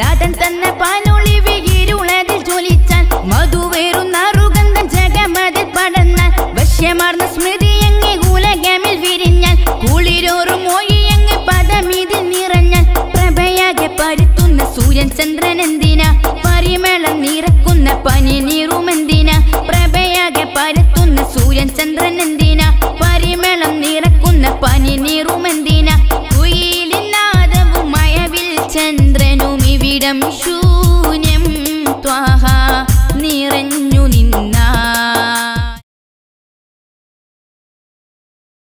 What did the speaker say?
നാഥൻ തന്നെ പാനൊളിവ് ഇരുളതിൽ ജ്വലിച്ചാൽ മധുവേറുന്ന റുഗന്ധം ജഗമതിൽ പടന്നാൽ വശ്യമാർന്ന സ്മൃതി അങ്ങ് ഉലകമിൽ വിരിഞ്ഞാൽ കുളിരോറും പദമിതിൽ നിറഞ്ഞാൽ പ്രഭയാകെ പരുത്തുന്ന സൂര്യൻ ചന്ദ്രൻ എന്തിനാ? പരിമളം നിറക്കുന്ന പനി നീറുമെന്തിനാ പ്രഭയാകെ പരത്തുന്ന സൂര്യൻ ചന്ദ്രൻ എന്തിനാ? പരിമളം നിറക്കുന്ന പനി നീറുമെന്തിനാ കുയിലിനാദവും മയവിൽ ചന്ദ്രനും निविडं शून्यं त्वाः